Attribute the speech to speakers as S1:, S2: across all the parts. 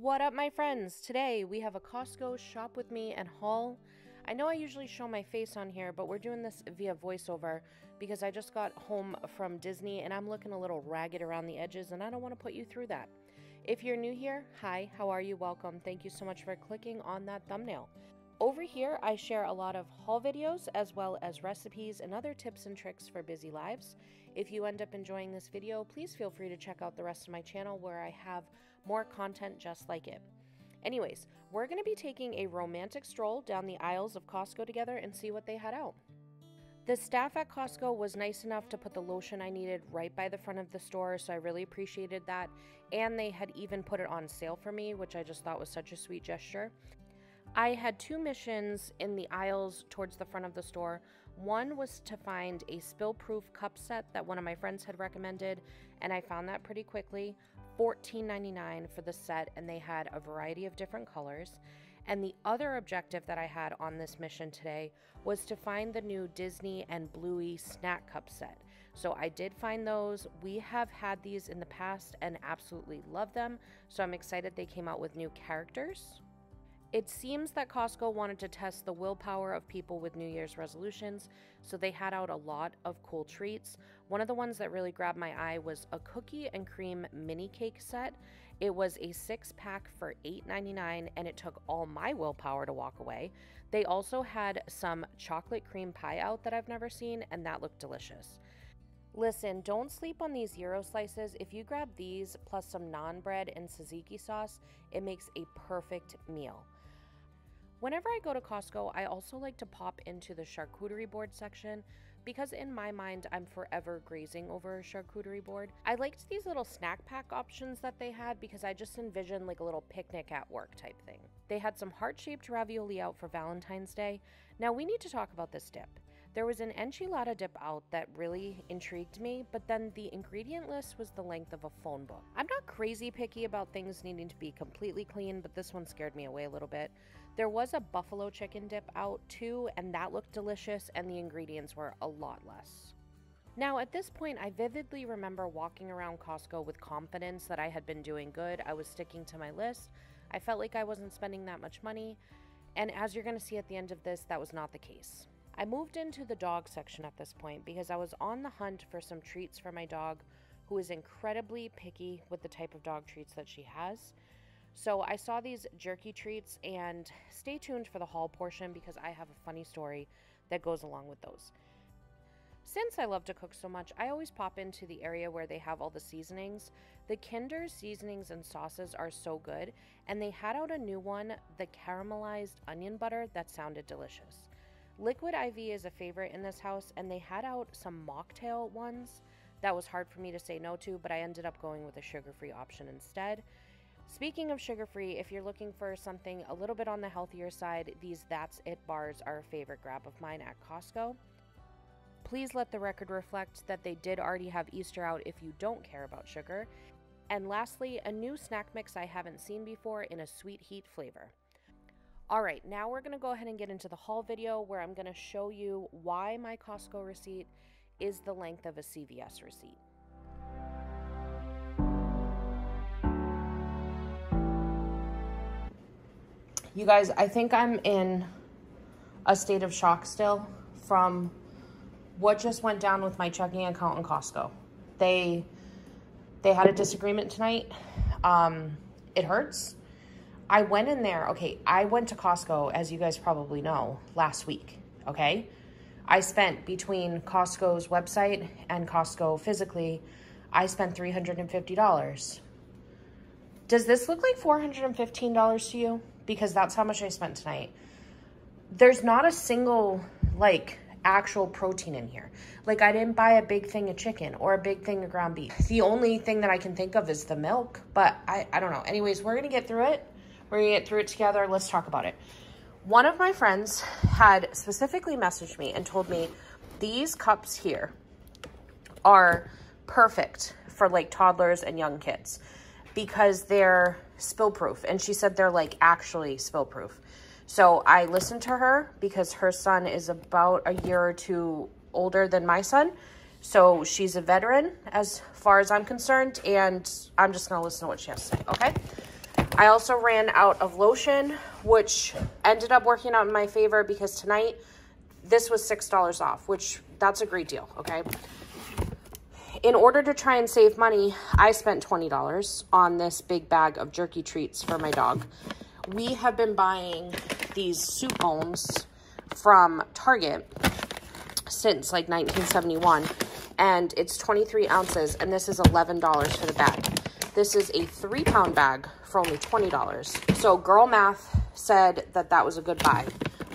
S1: What up, my friends? Today we have a Costco shop with me and haul. I know I usually show my face on here, but we're doing this via voiceover because I just got home from Disney and I'm looking a little ragged around the edges and I don't want to put you through that. If you're new here, hi, how are you? Welcome. Thank you so much for clicking on that thumbnail. Over here, I share a lot of haul videos as well as recipes and other tips and tricks for busy lives. If you end up enjoying this video, please feel free to check out the rest of my channel where I have more content just like it. Anyways, we're going to be taking a romantic stroll down the aisles of Costco together and see what they had out. The staff at Costco was nice enough to put the lotion I needed right by the front of the store, so I really appreciated that. And they had even put it on sale for me, which I just thought was such a sweet gesture. I had two missions in the aisles towards the front of the store. One was to find a spill proof cup set that one of my friends had recommended, and I found that pretty quickly. $14.99 for the set, and they had a variety of different colors. And the other objective that I had on this mission today was to find the new Disney and Bluey snack cup set. So I did find those. We have had these in the past and absolutely love them. So I'm excited they came out with new characters. It seems that Costco wanted to test the willpower of people with New Year's resolutions, so they had out a lot of cool treats. One of the ones that really grabbed my eye was a cookie and cream mini cake set. It was a six pack for $8.99 and it took all my willpower to walk away. They also had some chocolate cream pie out that I've never seen, and that looked delicious. Listen, don't sleep on these gyro slices. If you grab these plus some naan bread and tzatziki sauce, it makes a perfect meal. Whenever I go to Costco, I also like to pop into the charcuterie board section because in my mind, I'm forever grazing over a charcuterie board. I liked these little snack pack options that they had because I just envisioned like a little picnic at work type thing. They had some heart shaped ravioli out for Valentine's Day. Now, we need to talk about this dip. There was an enchilada dip out that really intrigued me, but then the ingredient list was the length of a phone book. I'm not crazy picky about things needing to be completely clean, but this one scared me away a little bit. There was a buffalo chicken dip out too, and that looked delicious, and the ingredients were a lot less. Now, at this point, I vividly remember walking around Costco with confidence that I had been doing good. I was sticking to my list. I felt like I wasn't spending that much money. And as you're going to see at the end of this, that was not the case. I moved into the dog section at this point because I was on the hunt for some treats for my dog, who is incredibly picky with the type of dog treats that she has. So I saw these jerky treats, and stay tuned for the haul portion because I have a funny story that goes along with those. Since I love to cook so much, I always pop into the area where they have all the seasonings. The Kinder seasonings and sauces are so good, and they had out a new one, the caramelized onion butter, that sounded delicious. Liquid IV is a favorite in this house, and they had out some mocktail ones that was hard for me to say no to, but I ended up going with a sugar free option instead. Speaking of sugar free, if you're looking for something a little bit on the healthier side, these That's It bars are a favorite grab of mine at Costco. Please let the record reflect that they did already have Easter out if you don't care about sugar. And lastly, a new snack mix I haven't seen before in a sweet heat flavor. All right, now we're gonna go ahead and get into the haul video where I'm gonna show you why my Costco receipt is the length of a CVS receipt. You guys, I think I'm in a state of shock still from what just went down with my checking account in Costco. They they had a disagreement tonight. Um, it hurts I went in there. Okay, I went to Costco, as you guys probably know, last week. Okay, I spent between Costco's website and Costco physically, I spent $350. Does this look like $415 to you? Because that's how much I spent tonight. There's not a single, like, actual protein in here. Like, I didn't buy a big thing of chicken or a big thing of ground beef. The only thing that I can think of is the milk, but I, I don't know. Anyways, we're going to get through it. We're gonna get through it together. Let's talk about it. One of my friends had specifically messaged me and told me these cups here are perfect for like toddlers and young kids because they're spill proof. And she said they're like actually spill proof. So I listened to her because her son is about a year or two older than my son. So she's a veteran as far as I'm concerned. And I'm just going to listen to what she has to say. Okay. I also ran out of lotion, which ended up working out in my favor because tonight this was $6 off, which that's a great deal, okay? In order to try and save money, I spent $20 on this big bag of jerky treats for my dog. We have been buying these soup bones from Target since like 1971 and it's 23 ounces and this is $11 for the bag. This is a three pound bag for only $20. So girl math said that that was a good buy.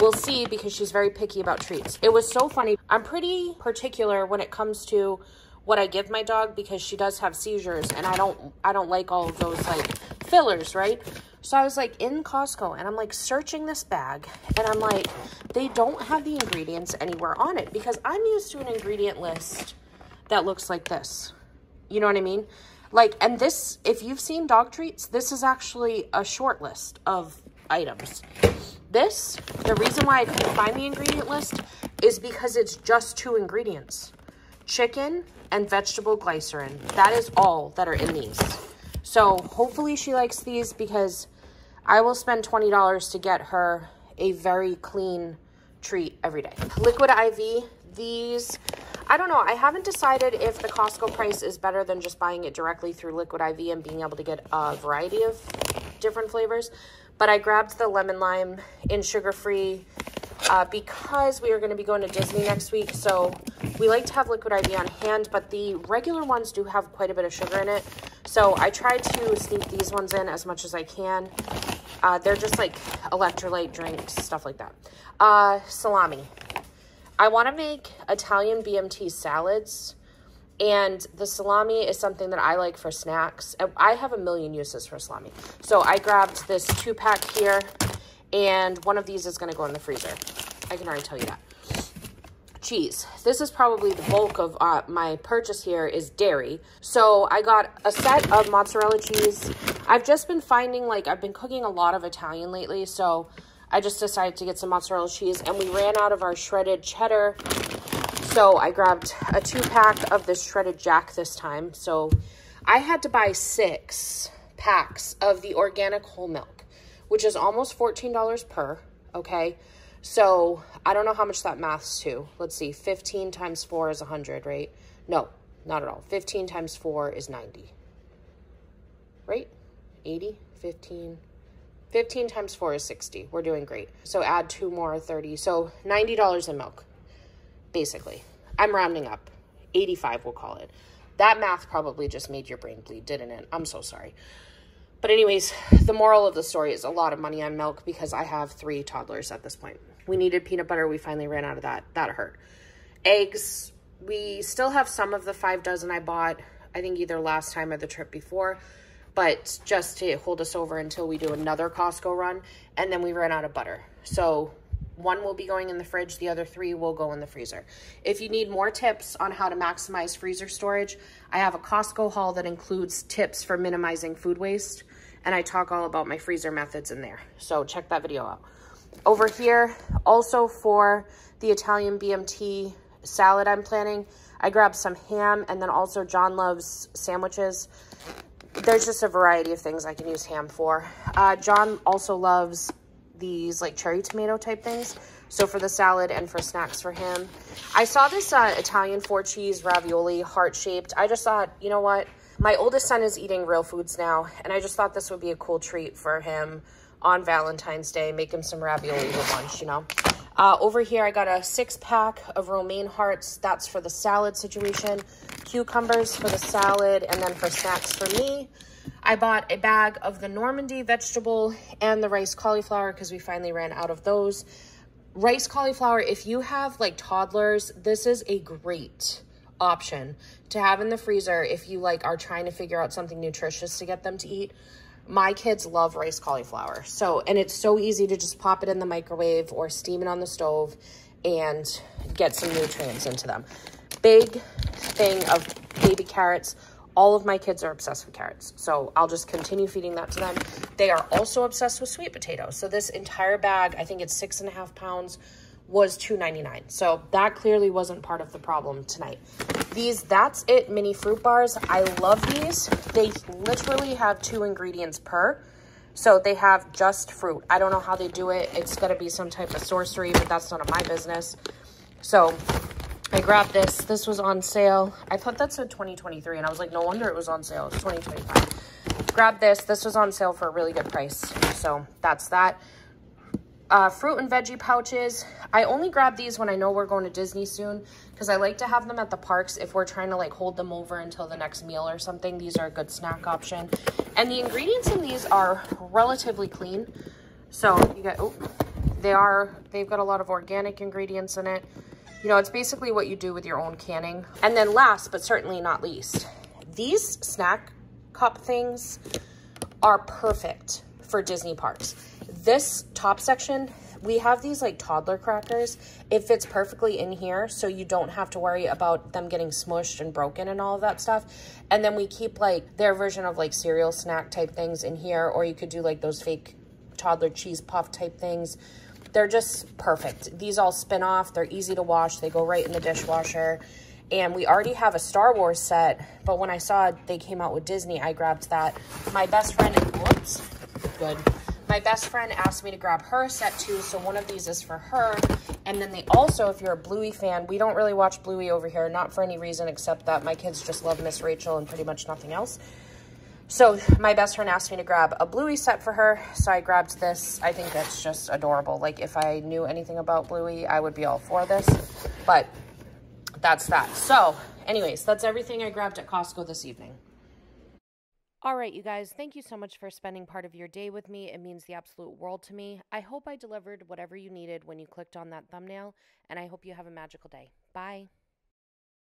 S1: We'll see because she's very picky about treats. It was so funny. I'm pretty particular when it comes to what I give my dog because she does have seizures and I don't I don't like all of those like fillers, right? So I was like in Costco and I'm like searching this bag and I'm like, they don't have the ingredients anywhere on it because I'm used to an ingredient list that looks like this. You know what I mean? Like, and this, if you've seen dog treats, this is actually a short list of items. This, the reason why I couldn't find the ingredient list is because it's just two ingredients. Chicken and vegetable glycerin. That is all that are in these. So hopefully she likes these because I will spend $20 to get her a very clean treat every day. Liquid IV, these, I don't know. I haven't decided if the Costco price is better than just buying it directly through Liquid IV and being able to get a variety of different flavors. But I grabbed the lemon lime in sugar-free uh, because we are going to be going to Disney next week. So we like to have Liquid IV on hand, but the regular ones do have quite a bit of sugar in it. So I try to sneak these ones in as much as I can. Uh, they're just like electrolyte drinks, stuff like that. Uh, salami. I want to make Italian BMT salads. And the salami is something that I like for snacks. I have a million uses for salami. So I grabbed this two pack here. And one of these is going to go in the freezer. I can already tell you that cheese. This is probably the bulk of uh, my purchase here is dairy. So I got a set of mozzarella cheese. I've just been finding like I've been cooking a lot of Italian lately. So I just decided to get some mozzarella cheese and we ran out of our shredded cheddar. So I grabbed a two pack of this shredded jack this time. So I had to buy six packs of the organic whole milk, which is almost $14 per, okay? So I don't know how much that maths to. Let's see, 15 times 4 is 100, right? No, not at all. 15 times 4 is 90. Right? 80, 15. 15 times 4 is 60. We're doing great. So add two more, 30. So $90 in milk, basically. I'm rounding up. 85, we'll call it. That math probably just made your brain bleed, didn't it? I'm so sorry. But anyways, the moral of the story is a lot of money on milk because I have three toddlers at this point. We needed peanut butter. We finally ran out of that. That hurt. Eggs, we still have some of the five dozen I bought, I think either last time or the trip before, but just to hold us over until we do another Costco run. And then we ran out of butter. So one will be going in the fridge, the other three will go in the freezer. If you need more tips on how to maximize freezer storage, I have a Costco haul that includes tips for minimizing food waste, and I talk all about my freezer methods in there. So check that video out. Over here, also for the Italian BMT salad I'm planning, I grabbed some ham and then also John loves sandwiches. There's just a variety of things I can use ham for. Uh, John also loves these like cherry tomato type things. So for the salad and for snacks for him. I saw this uh, Italian four cheese ravioli heart shaped. I just thought, you know what? My oldest son is eating real foods now. And I just thought this would be a cool treat for him on Valentine's Day. Make him some ravioli for lunch, you know. Uh, over here, I got a six pack of romaine hearts. That's for the salad situation. Cucumbers for the salad and then for snacks for me. I bought a bag of the Normandy vegetable and the rice cauliflower because we finally ran out of those. Rice cauliflower, if you have like toddlers, this is a great option to have in the freezer if you like are trying to figure out something nutritious to get them to eat. My kids love rice cauliflower. So, and it's so easy to just pop it in the microwave or steam it on the stove and get some nutrients into them. Big thing of baby carrots all of my kids are obsessed with carrots. So I'll just continue feeding that to them. They are also obsessed with sweet potatoes. So this entire bag, I think it's six and a half pounds, was $2.99. So that clearly wasn't part of the problem tonight. These That's It mini fruit bars, I love these. They literally have two ingredients per. So they have just fruit. I don't know how they do it. It's going to be some type of sorcery, but that's none of my business. So I grabbed this. This was on sale. I thought that said 2023, and I was like, no wonder it was on sale. It's 2025. Grabbed this. This was on sale for a really good price. So that's that. Uh, fruit and veggie pouches. I only grab these when I know we're going to Disney soon because I like to have them at the parks if we're trying to like hold them over until the next meal or something. These are a good snack option. And the ingredients in these are relatively clean. So you get, oh, they are, they've got a lot of organic ingredients in it. You know, it's basically what you do with your own canning. And then last, but certainly not least, these snack cup things are perfect for Disney parks. This top section, we have these like toddler crackers. It fits perfectly in here, so you don't have to worry about them getting smushed and broken and all of that stuff. And then we keep like their version of like cereal snack type things in here, or you could do like those fake toddler cheese puff type things. They're just perfect. These all spin off. They're easy to wash. They go right in the dishwasher. And we already have a Star Wars set, but when I saw they came out with Disney, I grabbed that. My best friend, whoops, good. My best friend asked me to grab her set too, so one of these is for her. And then they also, if you're a Bluey fan, we don't really watch Bluey over here, not for any reason except that my kids just love Miss Rachel and pretty much nothing else. So my best friend asked me to grab a Bluey set for her, so I grabbed this. I think that's just adorable. Like, if I knew anything about Bluey, I would be all for this. But that's that. So, anyways, that's everything I grabbed at Costco this evening. All right, you guys, thank you so much for spending part of your day with me. It means the absolute world to me. I hope I delivered whatever you needed when you clicked on that thumbnail, and I hope you have a magical day. Bye.